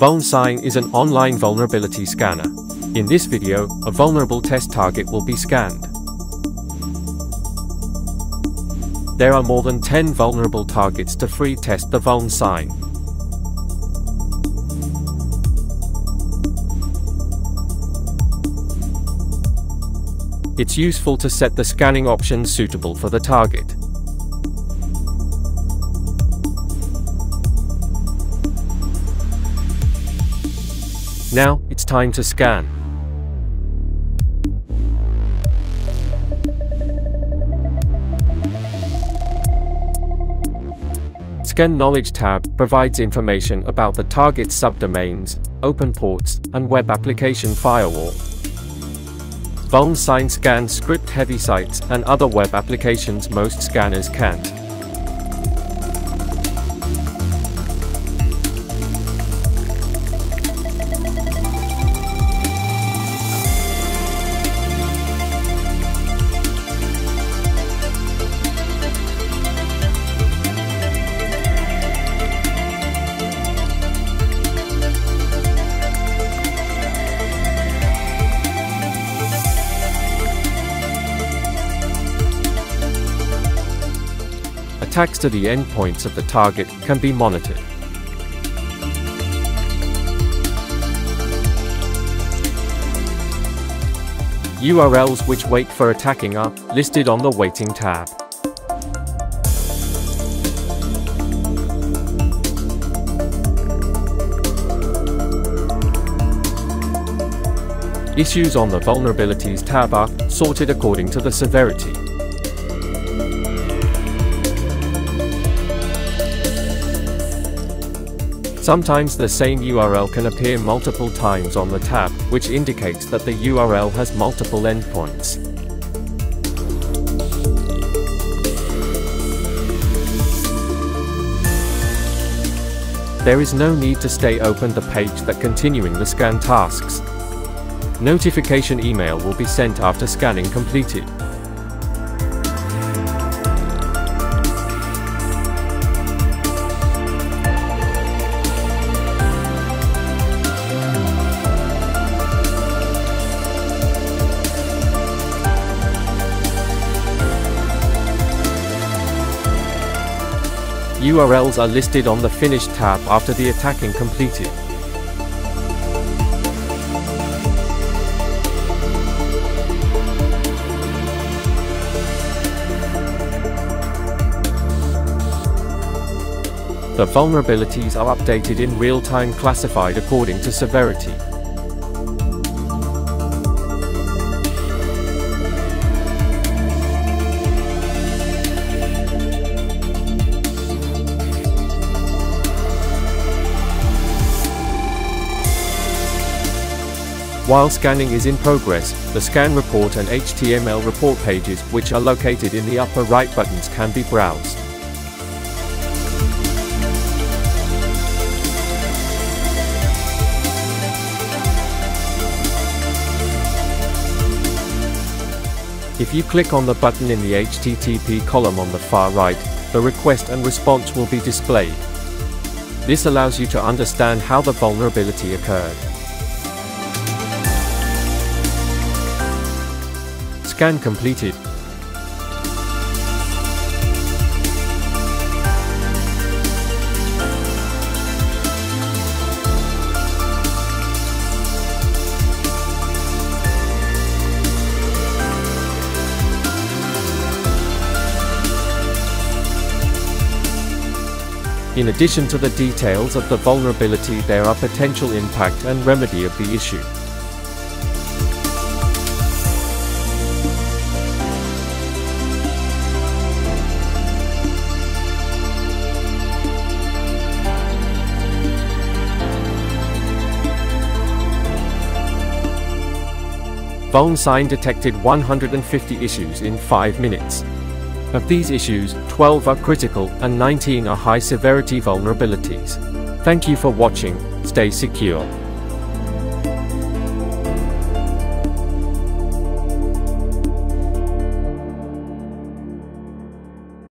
VulnSign is an online vulnerability scanner. In this video, a vulnerable test target will be scanned. There are more than 10 vulnerable targets to free test the VulnSign. It's useful to set the scanning options suitable for the target. Now, it's time to scan. Scan Knowledge tab provides information about the target's subdomains, open ports, and web application firewall. VulnSign scans script-heavy sites and other web applications most scanners can't. Attacks to the endpoints of the target can be monitored. URLs which wait for attacking are listed on the Waiting tab. Issues on the Vulnerabilities tab are sorted according to the severity. Sometimes the same URL can appear multiple times on the tab, which indicates that the URL has multiple endpoints. There is no need to stay open the page that continuing the scan tasks. Notification email will be sent after scanning completed. URLs are listed on the Finish tab after the attacking completed. The vulnerabilities are updated in real time classified according to severity. While scanning is in progress, the scan report and HTML report pages which are located in the upper right buttons can be browsed. If you click on the button in the HTTP column on the far right, the request and response will be displayed. This allows you to understand how the vulnerability occurred. Scan completed. In addition to the details of the vulnerability there are potential impact and remedy of the issue. VulnSign detected 150 issues in 5 minutes. Of these issues, 12 are critical and 19 are high-severity vulnerabilities. Thank you for watching, stay secure.